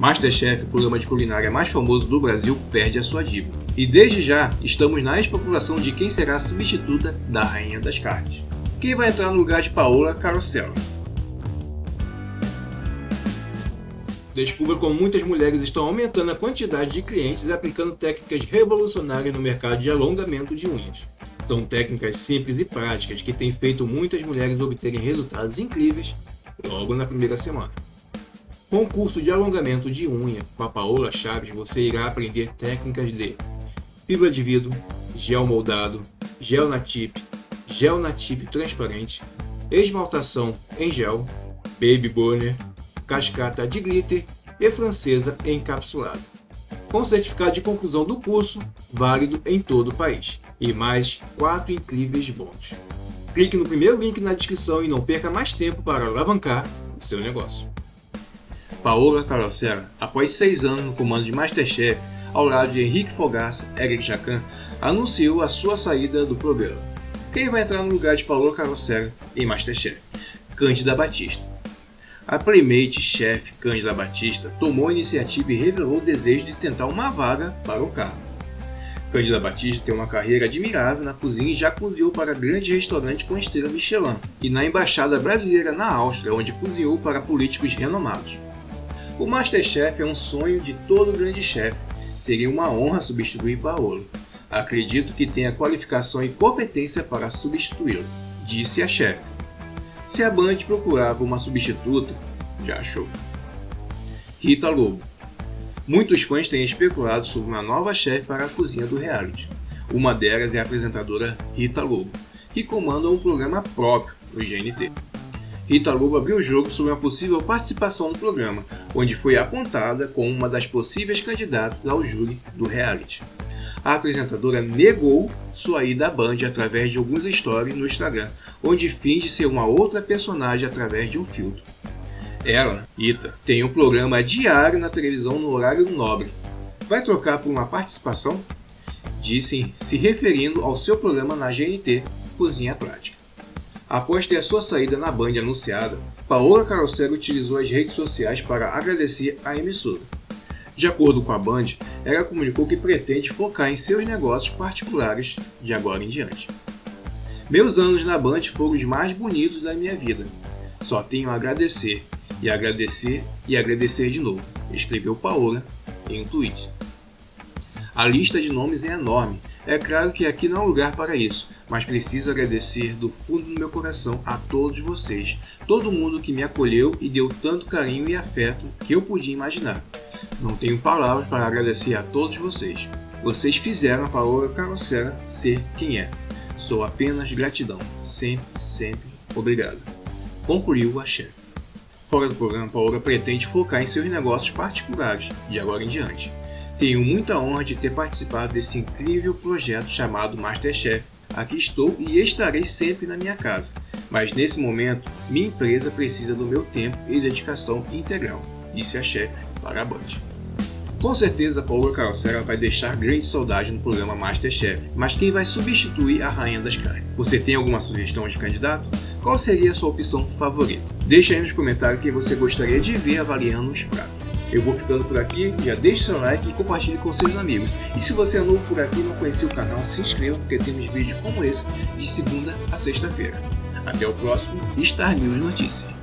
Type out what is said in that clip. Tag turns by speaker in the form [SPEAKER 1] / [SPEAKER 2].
[SPEAKER 1] Masterchef, o programa de culinária mais famoso do Brasil, perde a sua diva. E desde já estamos na especulação de quem será a substituta da Rainha das Carnes. Quem vai entrar no lugar de Paola Carosella? Descubra como muitas mulheres estão aumentando a quantidade de clientes e aplicando técnicas revolucionárias no mercado de alongamento de unhas. São técnicas simples e práticas que têm feito muitas mulheres obterem resultados incríveis logo na primeira semana. Com o curso de alongamento de unha com a Paola Chaves, você irá aprender técnicas de fibra de vidro, gel moldado, gel na tip, gel na tip transparente, esmaltação em gel, baby burner, cascata de glitter e francesa encapsulada. Com certificado de conclusão do curso, válido em todo o país. E mais quatro incríveis bônus. Clique no primeiro link na descrição e não perca mais tempo para alavancar o seu negócio. Paola Carosella, após seis anos no comando de Masterchef, ao lado de Henrique Fogaça, Eric Jacan, anunciou a sua saída do programa. Quem vai entrar no lugar de Paola Carosella em Masterchef? Cândida Batista. A Playmate chefe Cândida Batista tomou a iniciativa e revelou o desejo de tentar uma vaga para o cargo. Cândida Batista tem uma carreira admirável na cozinha e já cozinhou para grandes restaurantes com estrela Michelin e na Embaixada Brasileira na Áustria, onde cozinhou para políticos renomados. O Masterchef é um sonho de todo grande chefe. Seria uma honra substituir Paolo. Acredito que tenha qualificação e competência para substituí-lo, disse a chefe. Se a Band procurava uma substituta, já achou. Rita Lobo. Muitos fãs têm especulado sobre uma nova chefe para a cozinha do reality. Uma delas é a apresentadora Rita Lobo, que comanda um programa próprio no GNT. Rita Lobo abriu o jogo sobre uma possível participação no programa, onde foi apontada como uma das possíveis candidatas ao júri do reality. A apresentadora negou sua ida à Band através de alguns stories no Instagram, onde finge ser uma outra personagem através de um filtro. Ela, Rita, tem um programa diário na televisão no horário nobre. Vai trocar por uma participação? Disse se referindo ao seu programa na GNT Cozinha Prática. Após ter sua saída na Band anunciada, Paola Carosella utilizou as redes sociais para agradecer a emissora. De acordo com a Band, ela comunicou que pretende focar em seus negócios particulares de agora em diante. Meus anos na Band foram os mais bonitos da minha vida. Só tenho a agradecer, e agradecer e agradecer de novo, escreveu Paola em um tweet. A lista de nomes é enorme é claro que aqui não é lugar para isso, mas preciso agradecer do fundo do meu coração a todos vocês, todo mundo que me acolheu e deu tanto carinho e afeto que eu podia imaginar. Não tenho palavras para agradecer a todos vocês. Vocês fizeram a Paola Carrossera ser quem é. Sou apenas gratidão. Sempre, sempre obrigado. Concluiu a chefe. Fora do programa, Paola pretende focar em seus negócios particulares, de agora em diante. Tenho muita honra de ter participado desse incrível projeto chamado Masterchef. Aqui estou e estarei sempre na minha casa. Mas nesse momento, minha empresa precisa do meu tempo e dedicação integral, disse a chefe para a Band. Com certeza, Paula Carosella vai deixar grande saudade no programa Masterchef, mas quem vai substituir a Rainha das Carnes? Você tem alguma sugestão de candidato? Qual seria a sua opção favorita? Deixe aí nos comentários quem você gostaria de ver avaliando os pratos. Eu vou ficando por aqui, já deixe seu like e compartilhe com seus amigos. E se você é novo por aqui e não conhecia o canal, se inscreva porque temos vídeos como esse de segunda a sexta-feira. Até o próximo Star News Notícias.